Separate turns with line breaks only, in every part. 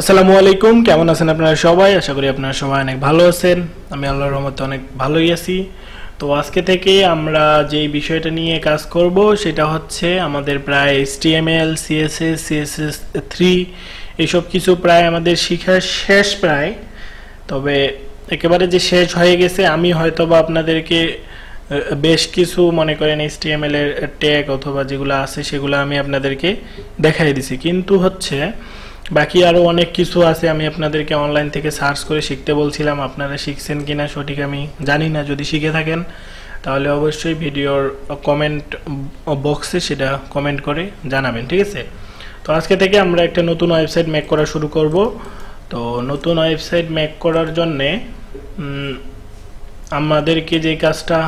আসসালামু আলাইকুম, কেমন আছেন আপনারা সবাই? আশা করি আপনারা সবাই অনেক ভালো আছেন। আমি আল্লাহর রহমতে অনেক ভালোই আছি। তো আজকে থেকে আমরা যেই বিষয়টা নিয়ে কাজ করব, সেটা হচ্ছে আমাদের প্রায় এইচটিএমএল সিএসএস সিএসএস থ্রি এইসব কিছু প্রায় আমাদের শিখার শেষ প্রায়। তবে একেবারে যে শেষ হয়ে গেছে, আমি হয়তো বা আপনাদেরকে বেশ কিছু মনে করেন এইচটিএমএল এর ট্যাগ অথবা যেগুলো আছে, সেগুলো আমি আপনাদেরকে দেখাই দিছি। কিন্তু হচ্ছে বাকি আরও অনেক কিছু আছে, আমি আপনাদেরকে অনলাইন থেকে সার্চ করে শিখতে বলছিলাম, আপনারা শিখছেন কি না সঠিক আমি জানি না, যদি শিখে থাকেন, তাহলে অবশ্যই ভিডিওর কমেন্ট বক্সে সেটা কমেন্ট করে জানাবেন, ঠিক আছে? তো আজকে থেকে আমরা একটা নতুন ওয়েবসাইট মেক করা শুরু করব। তো নতুন ওয়েবসাইট মেক করার জন্যে আমাদেরকে যে কাজটা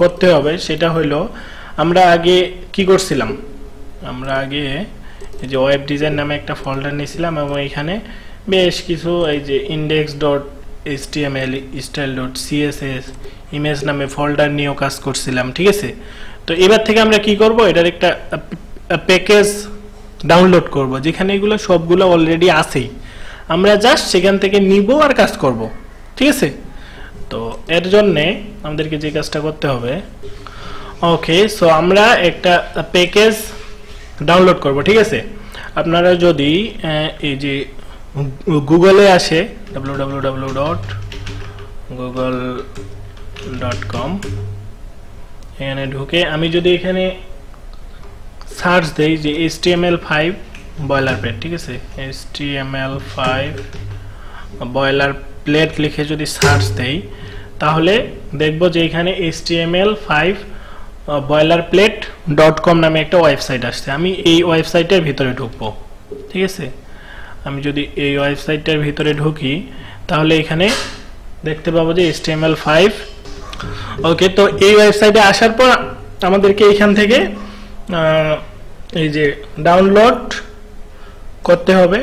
করতে হবে, সেটা হলো আমরা আগে কি করছিলাম? আমরা আগে যে ওয়েব ডিজাইন নামে একটা ফোল্ডার নিয়েছিলাম এবং এখানে বেশ কিছু এই যে index dot H T M L style dot CSS image নামে ফোল্ডার নিয়েও কাজ করছিলাম, ঠিক আছে? তো এবার থেকে আমরা কি করব? এটার একটা প্যাকেজ ডাউনলোড করব, যেখানে এগুলো সবগুলো অলরেডি আছেই। আমরা জাস্ট সেখান থেকে নিব আর কাজ করব, ঠিক আছে? তো এর জন্যে আমাদেরকে যে কাজটা করতে হবে ওকে সো আমরা একটা প্যাকেজ ডাউনলোড করব, ঠিক আছে? আপনারা যদি এই যে গুগলে আসে W W W dot Google dot com এখানে ঢুকে আমি যদি এখানে সার্চ দেই যে H T M L five boilerplate ঠিক আছে? H T M L five boilerplate লিখে যদি সার্চ দেই, তাহলে দেখব যে এখানে H T M L five boilerplate dot com নামে একটা ওয়েবসাইট আসছে। আমি এই ওয়েবসাইটের ভিতরে ঢুকবো, ঠিক আছে? আমি যদি এই ওয়েবসাইটটার ভিতরে ঢুকি, তাহলে এখানে দেখতে পাবো যে H T M L five okay তো এই ওয়েবসাইটে আসার পর আমাদেরকে এইখান থেকে এই যে ডাউনলোড করতে হবে।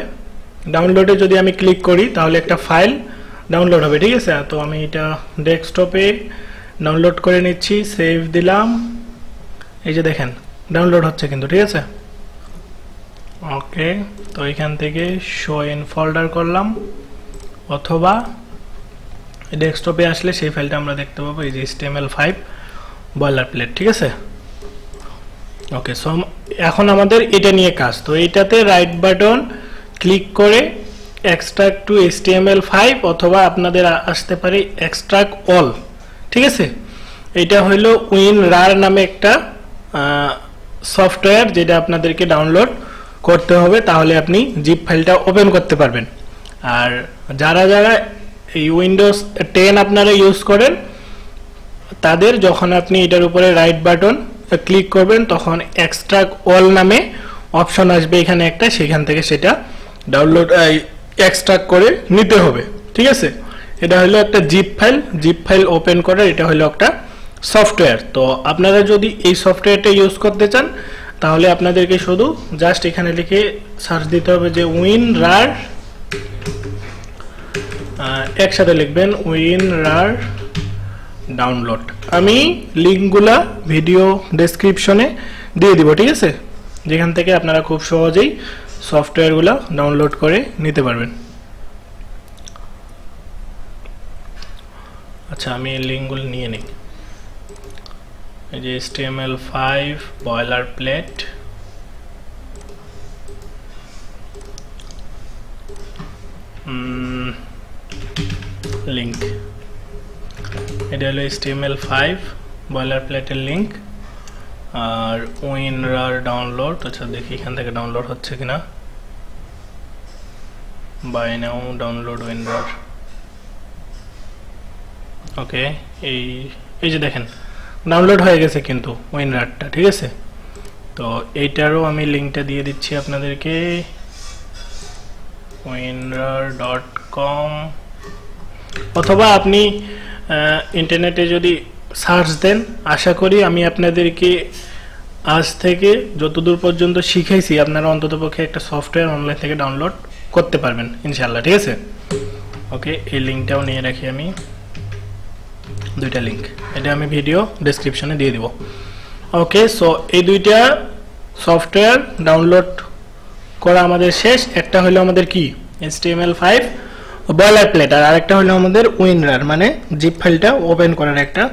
ডাউনলোডে যদি আমি ক্লিক করি, তাহলে একটা ফাইল ডাউনলোড হবে, ঠিক আছে? তো আমি এটা ডেস্কটপে ডাউনলোড করে নিচ্ছি সেভ দিলাম। এই যে দেখেন ডাউনলোড হচ্ছে কিন্তু, ঠিক আছে? ওকে তো এখান থেকে শো ইন ফোল্ডার করলাম। অথবা ডেস্কটপে আসলে সেই ফাইলটা আমরা দেখতে পাবো, এই যে HTML5 ফাইভ বয়লার প্লেট ঠিক আছে? ওকে সো এখন আমাদের এটা নিয়ে কাজ। তো এইটাতে রাইট বাটন ক্লিক করে এক্সট্রাক্ট টু এইচটিএমএল ফাইভ অথবা আপনাদের আসতে পারে এক্সট্রাক্ট অল ঠিক আছে? এটা হলো উইন রার নামে একটা সফটওয়্যার যেটা আপনাদেরকে ডাউনলোড করতে হবে, তাহলে আপনি জিপ ফাইলটা ওপেন করতে পারবেন। আর যারা যারা এই উইন্ডোজ টেন আপনারা ইউজ করেন, তাদের যখন আপনি এটার উপরে রাইট বাটন ক্লিক করবেন, তখন এক্সট্রা অল নামে অপশন আসবে এখানে একটা, সেখান থেকে সেটা ডাউনলোড এক্সট্রাক্ট করে নিতে হবে। ঠিক আছে? এটা হলো একটা zip file zip file open করার, এটা হলো একটা সফটওয়্যার তো আপনারা যদি এই সফটওয়্যারটা ইউজ করতে চান, তাহলে আপনাদেরকে শুধু জাস্ট এখানে লিখে সার্চ দিতে হবে যে উইন রার একসাথে লিখবেন উইন রার ডাউনলোড আমি লিঙ্কগুলা ভিডিও ডেসক্রিপশনে দিয়ে দিব, ঠিক আছে? যেখান থেকে আপনারা খুব সহজেই সফটওয়্যারগুলো ডাউনলোড করে নিতে পারবেন। আচ্ছা আমি এই লিঙ্কগুলো নিয়ে নিই। এই যে HTML five boiler plate link এটা হলো HTML ফাইভ বয়লার প্লেটের লিঙ্ক আর উইনরার ডাউনলোড আচ্ছা দেখি এখান থেকে ডাউনলোড হচ্ছে কিনা। Buy now download WinRAR okay এই এই যে দেখেন ডাউনলোড হয়ে গেছে কিন্তু উইনরারটা ঠিক আছে? তো এইটারও আমি লিঙ্কটা দিয়ে দিচ্ছি আপনাদেরকে উইনরার ডট কম অথবা আপনি ইন্টারনেটে যদি সার্চ দেন, আশা করি আমি আপনাদেরকে আজ থেকে যতদূর পর্যন্ত শিখাইছি আপনারা অন্ততপক্ষে একটা সফটওয়্যার অনলাইন থেকে ডাউনলোড করতে পারবেন ইনশাল্লাহ ঠিক আছে? ওকে এই লিঙ্কটাও নিয়ে রাখি আমি। দুইটা লিঙ্ক এটা আমি ভিডিও ডেসক্রিপশনে দিয়ে দিব। ওকে সো এই দুইটা সফটওয়্যার ডাউনলোড করা আমাদের শেষ। একটা হলো আমাদের কি? HTML5 ফাইভ বয়লার প্লেট আর আরেকটা হলো আমাদের উইনরার মানে জিপ ফাইলটা ওপেন করার একটা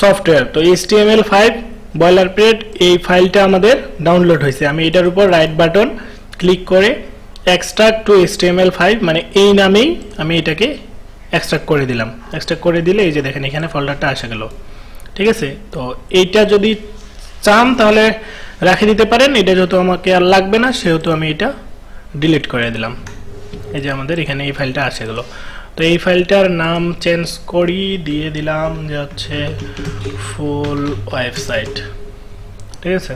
সফটওয়্যার তো HTML5 ফাইভ বয়লার প্লেট এই ফাইলটা আমাদের ডাউনলোড হয়েছে। আমি এটার উপর রাইট বাটন ক্লিক করে এক্সট্রাক্ট টু HTML5 ফাইভ মানে এই নামেই আমি এটাকে এক্সট্রাক্ট করে দিলাম। এক্সট্রাক্ট করে দিলে এই যে দেখেন এখানে ফোল্ডারটা আসে গেল। ঠিক আছে? তো এইটা যদি চান তাহলে রাখে দিতে পারেন। এটা যেহেতু আমাকে আর লাগবে না, সেহেতু আমি এটা ডিলিট করে দিলাম। এই যে আমাদের এখানে এই ফাইলটা আসে গেল। তো এই ফাইলটার নাম চেঞ্জ করি, দিয়ে দিলাম যে হচ্ছে ফুল ওয়েবসাইট ঠিক আছে?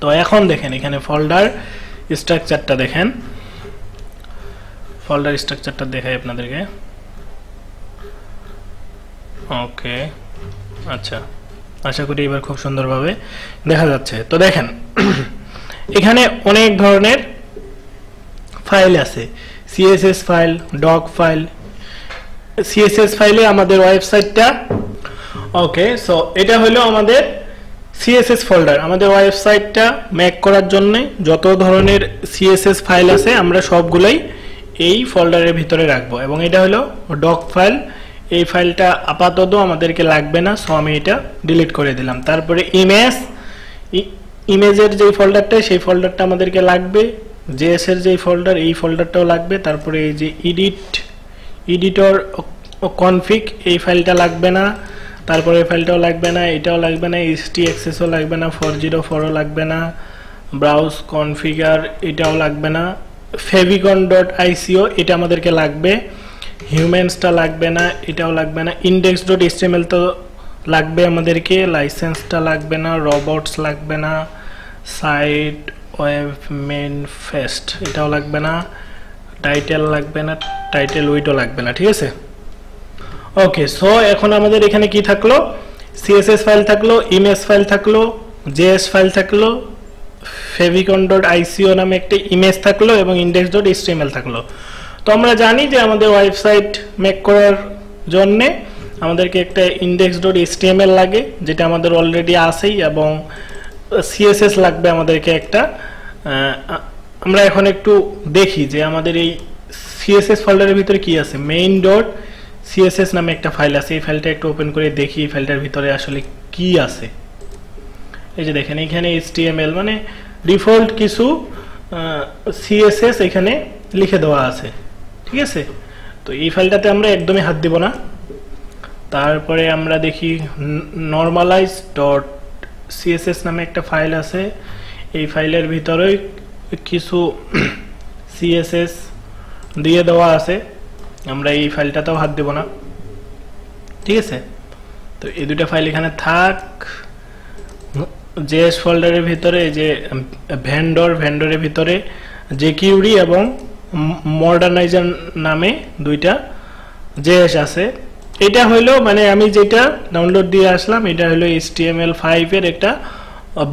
তো এখন দেখেন এখানে ফোল্ডার স্ট্রাকচারটা দেখেন। ফোল্ডার স্ট্রাকচারটা দেখাই আপনাদেরকে। ওকে আচ্ছা। আশা করি এবার খুব সুন্দরভাবে দেখা যাচ্ছে। তো দেখেন, এখানে অনেক ধরনের ফাইল আছে। CSS file doc file CSS ফাইলে আমাদের ওয়েবসাইটটা ওকে সো এটা হলো আমাদের সিএসএস ফোল্ডার আমাদের ওয়েবসাইটটা ম্যাক করার জন্য যত ধরনের সিএসএস ফাইল আছে, আমরা সবগুলোই এই ফোল্ডারের ভিতরে রাখব। এবং এটা হলো ডক ফাইল এই ফাইলটা আপাতত আমাদেরকে লাগবে না সো আমি এটা ডিলিট করে দিলাম। তারপরে ইমেজ ইমেজের যেই ফোল্ডারটা সেই ফোল্ডারটা আমাদেরকে লাগবে। জেএস এর যেই ফোল্ডার এই ফোল্ডারটাও লাগবে। তারপরে এই যে এডিট এডিটর কনফিগ এই ফাইলটা লাগবে না। তারপরে এই ফাইলটাও লাগবে না, এটাও লাগবে না এসটি অ্যাক্সেসও লাগবে না ফোর জিরো ফোরও লাগবে না। ব্রাউজ কনফিগার এটাও লাগবে না। ফেভিকন ডট আইসিও এটা আমাদেরকে লাগবে। হিউম্যানসটা লাগবে না, এটাও লাগবে না। ইন্ডেক্স ডট এসটিএমএল তো লাগবে আমাদেরকে লাইসেন্সটা লাগবে না রবটস লাগবে না সাইট ওয়েব মেন ফেস্ট এটাও লাগবে না টাইটেল লাগবে না টাইটেল উইটও লাগবে না, ঠিক আছে? ওকে সো এখন আমাদের এখানে কি থাকল? সিএসএস ফাইল থাকল ইমেজ ফাইল থাকল জেএস ফাইল থাকল ফেভিকন ডট আইসিও নামে একটা ইমেজ থাকল এবং ইন্ডেক্স ডট এসটিএমএল থাকল। তো আমরা জানি যে আমাদের ওয়েবসাইট মেক করার জন্যে আমাদেরকে একটা ইন্ডেক্স ডট এসটিএমএল লাগে, যেটা আমাদের অলরেডি আছেই এবং সিএসএস লাগবে আমাদেরকে একটা। আমরা এখন একটু দেখি যে আমাদের এই সিএসএস ফোল্ডারের ভিতরে কি আছে। মেইন ডট সিএসএস নামে একটা ফাইল আছে। এই ফাইলটা একটু ওপেন করে দেখি, এই ফাইলটার ভিতরে আসলে কি আছে। এই যে দেখেন, এখানে এইচটিএমএল মানে ডিফল্ট কিছু সিএসএস এখানে লিখে দেওয়া আছে। ঠিক আছে? তো এই ফাইলটাতে আমরা একদমই হাত দিব না। তারপরে আমরা দেখি নর্মালাইজ ডট সিএসএস নামে একটা ফাইল আছে। এই ফাইলের ভিতরে কিছু সিএসএস দিয়ে দেওয়া আছে। আমরা এই ফাইলটাতেও হাত দেব না। ঠিক আছে? তো এই দুটা ফাইল এখানে থাক। জেএস ফোল্ডারের ভিতরে, যে ভেন্ডর ভেন্ডরের ভিতরে, যে কিউরি এবং মডার্নাইজার নামে দুইটা জেএস আছে। এটা হলো মানে আমি যেটা ডাউনলোড দিয়ে আসলাম, এটা হলো এইচটিএমএল ফাইভের একটা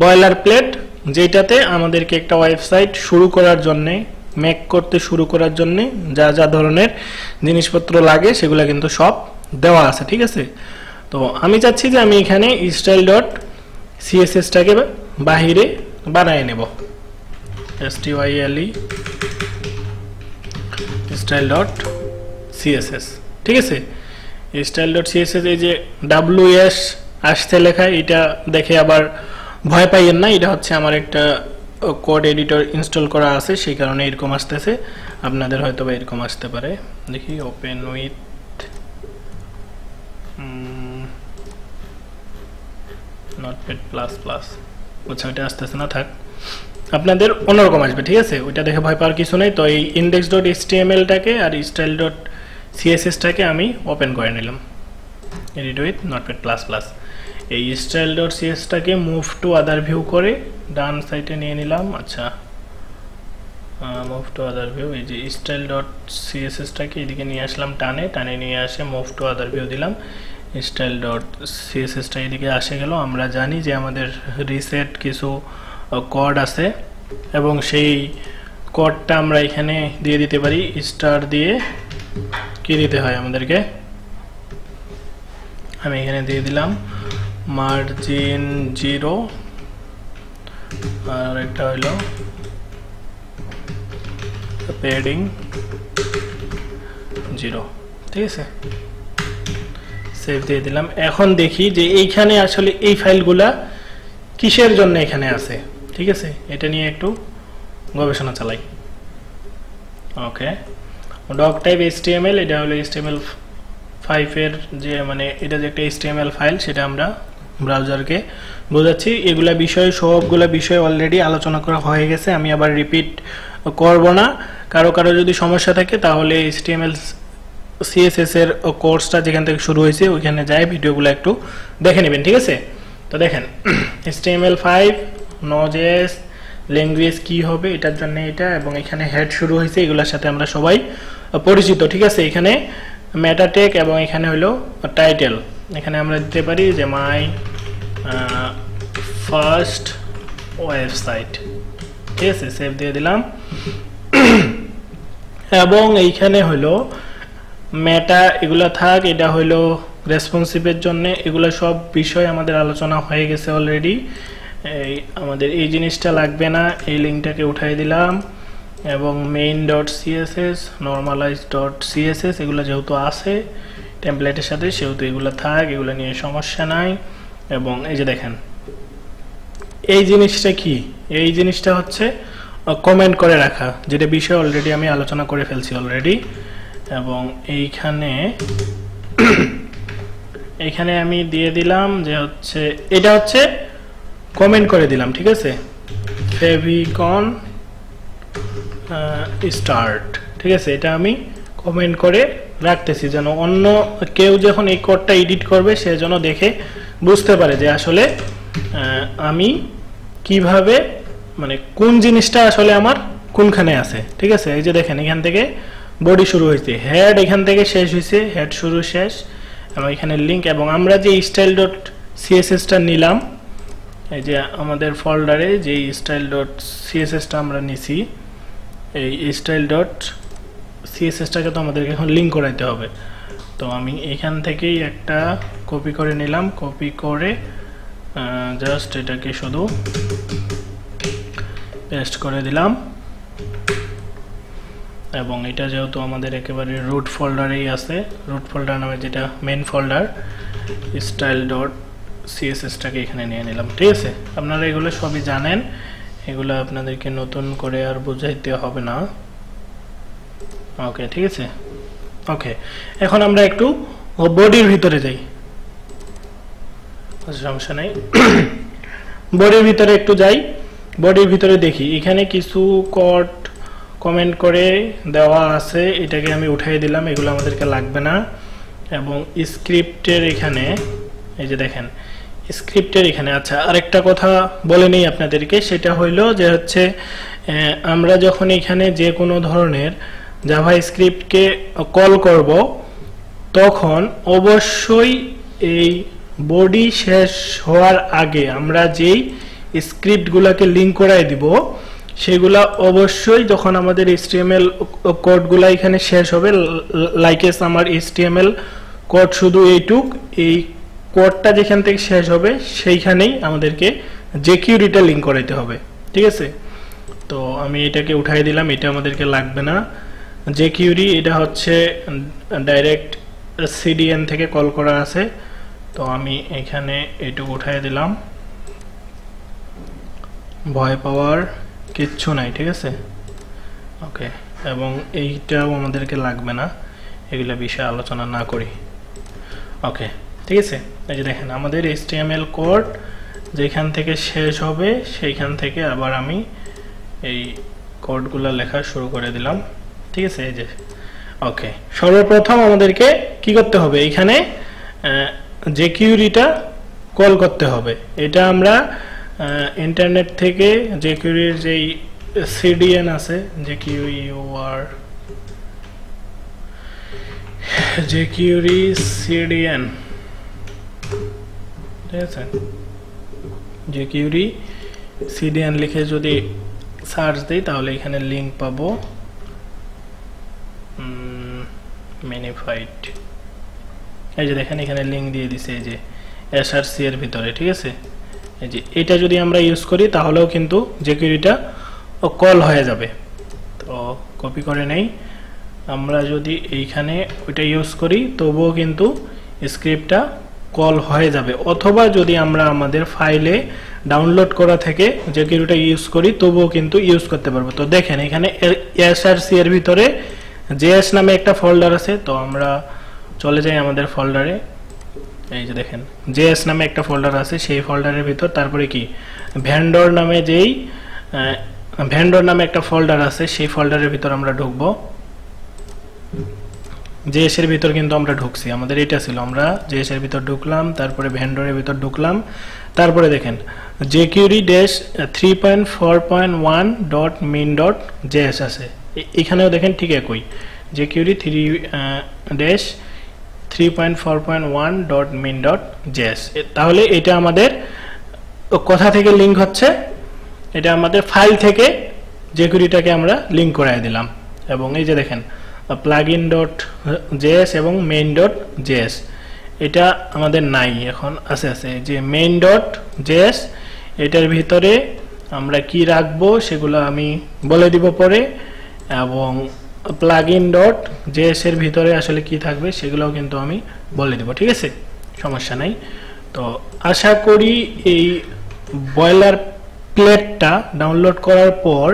বয়লার প্লেট যেটাতে আমাদেরকে একটা ওয়েবসাইট শুরু করার জন্যে মেক করতে শুরু করার জন্যে যা যা ধরনের জিনিসপত্র লাগে, সেগুলো কিন্তু সব দেওয়া আছে, ঠিক আছে? তো আমি চাচ্ছি যে আমি এখানে স্টাইল ডট সিএসএসটাকে বাহিরে বানিয়ে নেব। S T Y style dot CSS ঠিক আছে? স্টাইল ডট সিএসএস এই যে ডাব্লিউ এস আসতে লেখা এটা দেখে আবার ভয় পাইয়েন না, এটা হচ্ছে আমার একটা কোড এডিটর ইনস্টল করা আছে, সেই কারণে এরকম আসতেছে। আপনাদের হয়তো বা এরকম আসতে পারে। দেখি open with Notepad plus plus আচ্ছা ওইটা আসতেছে না, থাক। আপনাদের অন্যরকম আসবে, ঠিক আছে? ওইটা দেখে ভয় পাওয়ার কিছু নেই। তো এই ইন্ডেক্স ডট এইচটিএমএলটাকে আর স্টাইল ডট সিএসএসটাকে আমি ওপেন করে নিলাম। Edit with Notepad plus plus এই স্টাইল ডট সিএসটাকে মুভ টু আদার ভিউ করে ডান সাইডে নিয়ে নিলাম। আচ্ছা। মুভ টু আদার ভিউ এই যে স্টাইল ডট সিএসএসটাকে এদিকে নিয়ে আসলাম টানে। টানে নিয়ে আসে মুভ টু আদার ভিউ দিলাম। স্টাইল ডট সিএসএসটা এদিকে আসে গেল। আমরা জানি যে আমাদের রিসেট কিছু কোড আছে, এবং সেই কোডটা আমরা এখানে দিয়ে দিতে পারি স্টার দিয়ে কি দিতে হয় আমাদেরকে? আমি এখানে দিয়ে দিলাম মার্জিন জিরো আর একটা হইল প্যাডিং জিরো ঠিক আছে? সেভ দিয়ে দিলাম। এখন দেখি যে এইখানে আসলে এই ফাইলগুলা কিসের জন্য এখানে আছে? ঠিক আছে? এটা নিয়ে একটু গবেষণা চালাই। ওকে ডক টাইপ এইচটিএমএল এটা হলো এইচটিএমএল ফাইভের যে মানে এটা যে একটা এইচটিএমএল ফাইল সেটা আমরা ব্রাউজারকে বোঝাচ্ছি। এগুলা বিষয়, সবগুলা বিষয় অলরেডি আলোচনা করা হয়ে গেছে। আমি আবার রিপিট করব না। কারও কারও যদি সমস্যা থাকে, তাহলে এইচটিএমএল সিএসএস এর কোর্সটা যেখান থেকে শুরু হয়েছে, ওইখানে যায় ভিডিওগুলো একটু দেখে নেবেন, ঠিক আছে? তো দেখেন এইচটিএমএল ফাইভ নজেস, ল্যাঙ্গুয়েজ কি হবে এটার জন্য এটা, এবং এখানে হেড শুরু হয়েছে, এগুলোর সাথে আমরা সবাই পরিচিত, ঠিক আছে? এখানে ম্যাটাটেক এবং এখানে হলো টাইটেল এখানে আমরা দিতে পারি যে মাই ফার্স্ট ওয়েবসাইট ঠিক আছে? সেভ দিয়ে দিলাম। এবং এইখানে হলো মেটা এগুলা থাক, এটা হলো রেসপন্সিভের জন্য, এগুলো সব বিষয় আমাদের আলোচনা হয়ে গেছে অলরেডি এই আমাদের এই জিনিসটা লাগবে না, এই লিঙ্কটাকে উঠাই দিলাম। এবং main dot CSS normalise dot CSS এগুলো যেহেতু আছে টেমপ্লেটের সাথে সেহেতু এগুলো থাক, এগুলো নিয়ে সমস্যা নাই। এবং এই যে দেখেন, এই জিনিসটা কি? এই জিনিসটা হচ্ছে কমেন্ট করে রাখা, যেটা বিষয় অলরেডি আমি আলোচনা করে ফেলছি অলরেডি এবং এইখানে এখানে আমি দিয়ে দিলাম যে হচ্ছে, এটা হচ্ছে কমেন্ট করে দিলাম, ঠিক আছে? ফেভিকন স্টার্ট ঠিক আছে? এটা আমি কমেন্ট করে রাখতেছি যেন অন্য কেউ যখন এই কোডটা এডিট করবে, সে যেন দেখে বুঝতে পারে যে আসলে আমি কীভাবে মানে কোন জিনিসটা আসলে আমার কোনখানে আছে, ঠিক আছে? এই যে দেখেন, এখান থেকে বডি শুরু হয়েছে হেড এখান থেকে শেষ হয়েছে হেড শুরু শেষ, এবং এখানে লিঙ্ক এবং আমরা যে স্টাইল ডট সিএসএসটা নিলাম এই যে আমাদের ফোল্ডারে যে স্টাইল ডট সিএসএসটা আমরা নিছি, এই স্টাইল ডট সিএসএসটাকে তো আমাদেরকে এখন লিঙ্ক করাইতে হবে। তো আমি এখান থেকেই একটা কপি করে নিলাম। কপি করে জাস্ট এটাকে শুধু পেস্ট করে দিলাম। এবং এটা যেহেতু আমাদের একেবারে রুট ফোল্ডারেই আছে রুট ফোল্ডার নামে যেটা মেন ফোল্ডার স্টাইল ডট সিএসএসটাকে এখানে নিয়ে নিলাম, ঠিক আছে? আপনারা এগুলো সবই জানেন, এগুলো আপনাদেরকে নতুন করে আর বুঝাইতে হবে না। ওকে ঠিক আছে? ওকে এখন আমরা একটু বডির ভিতরে যাই। সমস্যা নেই। বডির ভিতরে একটু যাই। বডির ভিতরে দেখি, এখানে কিছু কট কমেন্ট করে দেওয়া আছে, এটাকে আমি উঠাই দিলাম, এগুলো আমাদেরকে লাগবে না। এবং স্ক্রিপ্টের এখানে, এই যে দেখেন স্ক্রিপ্টের এখানে আচ্ছা আরেকটা কথা বলে নেই আপনাদেরকে, সেটা হইল যে হচ্ছে আমরা যখন এখানে যে কোনো ধরনের জাভা স্ক্রিপ্টকে কল করব, তখন অবশ্যই এই বডি শেষ হওয়ার আগে আমরা যেই স্ক্রিপ্টগুলোকে লিঙ্ক করাই দিব, সেগুলা অবশ্যই যখন আমাদের এইচটিএমএল কোডগুলা এখানে শেষ হবে লাইকেস আমার এইচটিএমএল কোড শুধু এইটুক, এই কোডটা যেখান থেকে শেষ হবে, সেইখানেই আমাদেরকে যে কিউরিটা লিঙ্ক করাইতে হবে। ঠিক আছে? তো আমি এটাকে উঠাই দিলাম, এটা আমাদেরকে লাগবে না। যে কিউরি এটা হচ্ছে ডাইরেক্ট সিডিএন থেকে কল করা আছে। তো আমি এখানে এটুকু উঠাই দিলাম। ভয় পাওয়ার কিচ্ছু নাই, ঠিক আছে? ওকে এবং এইটাও আমাদেরকে লাগবে না। এগুলো বিষয়ে আলোচনা না করি। ওকে ঠিক আছে? এই যে দেখেন, আমাদের এইচটিএমএল কোড যেখান থেকে শেষ হবে, সেইখান থেকে আবার আমি এই কোডগুলো লেখা শুরু করে দিলাম। ঠিক আছে? এই যে ওকে সর্বপ্রথম আমাদেরকে কি করতে হবে? এখানে যে কিউরিটা কল করতে হবে। এটা আমরা ইন্টারনেট থেকে যে কিউরির যেই সিডিএন আছে যে কিউ যে কিউরি সিডিএন ঠিক আছে? যে কিউরি সিডিএন লিখে যদি সার্চ দিই, তাহলে এখানে লিঙ্ক পাবো। মিনিফাইড এই যে দেখেন, এখানে লিঙ্ক দিয়ে দিছে এই যে এসআরসি এর ভিতরে, ঠিক আছে? এই যে এটা যদি আমরা ইউজ করি, তাহলেও কিন্তু যে কিউরিটা কল হয়ে যাবে। তো কপি করে নেই। আমরা যদি এইখানে ওইটা ইউজ করি, তবুও কিন্তু স্ক্রিপ্টটা কল হয়ে যাবে। অথবা যদি আমরা আমাদের ফাইলে ডাউনলোড করা থেকে যে কিউটা ইউজ করি, তবুও কিন্তু ইউজ করতে পারব। তো দেখেন, এখানে এসআরসি এর ভিতরে জেএস নামে একটা ফোল্ডার আছে। তো আমরা চলে যাই আমাদের ফোল্ডারে এই যে দেখেন জেএস নামে একটা ফোল্ডার আছে, সেই ফোল্ডারের ভিতর। তারপরে কি? ভ্যান্ডর নামে যেই ভ্যান্ডর নামে একটা ফোল্ডার আছে, সেই ফোল্ডারের ভিতর আমরা ঢুকবো। জেএস এর ভিতর কিন্তু আমরা ঢুকছি। আমাদের এটা ছিল, আমরা জেএস এর ভিতর ঢুকলাম, তারপরে ভ্যান্ডরের ভিতর ঢুকলাম। তারপরে দেখেন jQuery dash three point four point one dot min dot JS আছে। এখানেও দেখেন ঠিক একই। JQuery three dash three point four point one dot min dot JS তাহলে এটা আমাদের কোথা থেকে লিঙ্ক হচ্ছে, এটা আমাদের ফাইল থেকে জেকুরিটাকে আমরা লিঙ্ক করাই দিলাম। এবং এই যে দেখেন প্লাগ ইন ডট জেএস এবং মেইন ডট জেএস এটা আমাদের নাই এখন, আছে আছে। যে মেইন ডট জেএস এটার ভিতরে আমরা কি রাখব সেগুলো আমি বলে দিব পরে। এবং প্লাগ ইন ডট জেএস এর ভিতরে আসলে কি থাকবে সেগুলোও কিন্তু আমি বলে দেব, ঠিক আছে? সমস্যা নাই। তো আশা করি এই বয়লার প্লেটটা ডাউনলোড করার পর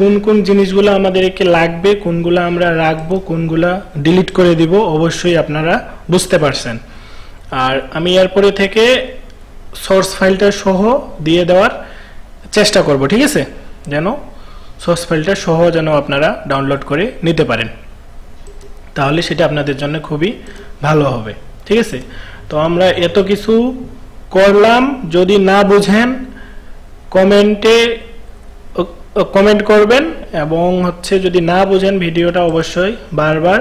কোন কোন জিনিসগুলো আমাদেরকে লাগবে, কোনগুলো আমরা রাখব, কোনগুলা ডিলিট করে দিব, অবশ্যই আপনারা বুঝতে পারছেন। আর আমি এরপরে থেকে সোর্স ফাইলটা সহ দিয়ে দেওয়ার চেষ্টা করব, ঠিক আছে? যেন সোর্স ফাইলটা সহ যেন আপনারা ডাউনলোড করে নিতে পারেন। তাহলে সেটা আপনাদের জন্য খুবই ভালো হবে, ঠিক আছে? তো আমরা এত কিছু করলাম, যদি না বুঝেন কমেন্টে কমেন্ট করবেন এবং হচ্ছে যদি না বুঝেন ভিডিওটা অবশ্যই বারবার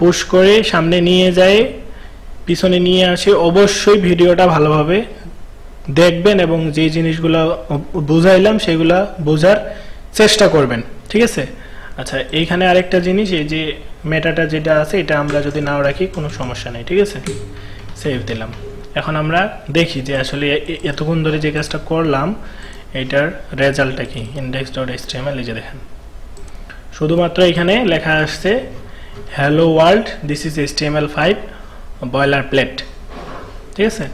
পুশ করে সামনে নিয়ে যায় পিছনে নিয়ে আসে, অবশ্যই ভিডিওটা ভালোভাবে দেখবেন এবং যে জিনিসগুলো বুঝাইলাম সেগুলা বোঝার চেষ্টা করবেন, ঠিক আছে? আচ্ছা এইখানে আরেকটা জিনিস, এই যে মেটাটা যেটা আছে, এটা আমরা যদি নাও রাখি, কোনো সমস্যা নেই, ঠিক আছে? সেভ দিলাম। এখন আমরা দেখি যে আসলে এতক্ষণ ধরে যে কাজটা করলাম এটার রেজাল্টটা কি? ইন্ডেক্স ডট এইচটিএমএল এই যে দেখেন। শুধুমাত্র এখানে লেখা আসছে hello world this is HTML five boilerplate ঠিক আছে?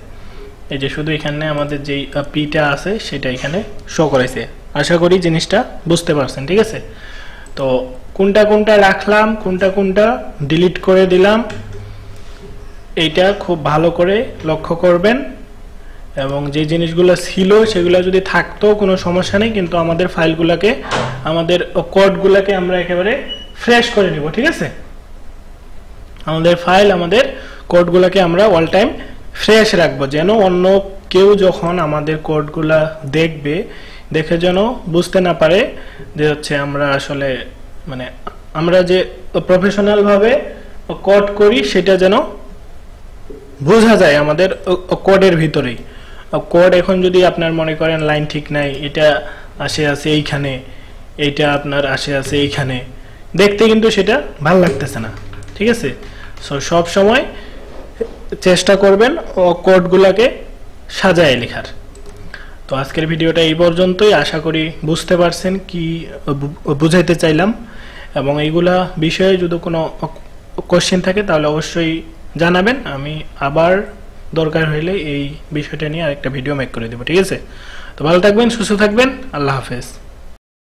এই যে শুধু এখানে আমাদের যেই পিটা আছে, সেটা এখানে শো করেছে। আশা করি জিনিসটা বুঝতে পারছেন, ঠিক আছে? তো কোনটা কোনটা রাখলাম, কোনটা কোনটা ডিলিট করে দিলাম, এইটা খুব ভালো করে লক্ষ্য করবেন। এবং যে জিনিসগুলো ছিল সেগুলো যদি থাকতো কোনো সমস্যা নেই, কিন্তু আমাদের ফাইলগুলোকে, আমাদের কোডগুলোকে আমরা একেবারে ফ্রেশ করে নিব, ঠিক আছে? আমাদের ফাইল, আমাদের কোডগুলোকে আমরা অল টাইম ফ্রেশ রাখব, যেন অন্য কেউ যখন আমাদের কোডগুলা দেখবে, দেখে যেন বুঝতে না পারে যে হচ্ছে আমরা আসলে মানে আমরা যে প্রফেশনালভাবে কোড করি, সেটা যেন বোঝা যায় আমাদের কোডের ভিতরেই। কোড এখন যদি আপনার মনে করেন লাইন ঠিক নাই, এটা আসে আছে এইখানে, এইটা আপনার আসে আছে এইখানে, দেখতে কিন্তু সেটা ভালো লাগতেছে না, ঠিক আছে? সো সব সময় চেষ্টা করবেন ও কোডগুলোকে সাজায় লেখার। তো আজকের ভিডিওটা এই পর্যন্তই, আশা করি বুঝতে পারছেন কি বুঝাইতে চাইলাম। এবং এইগুলা বিষয়ে যদি কোনো কোশ্চেন থাকে তাহলে অবশ্যই জানাবেন। আমি আবার দরকার হইলে এই বিষয়টা নিয়ে আরেকটা ভিডিও মেক করে দেবো, ঠিক আছে? তো ভালো থাকবেন, সুস্থ থাকবেন, আল্লাহ হাফেজ।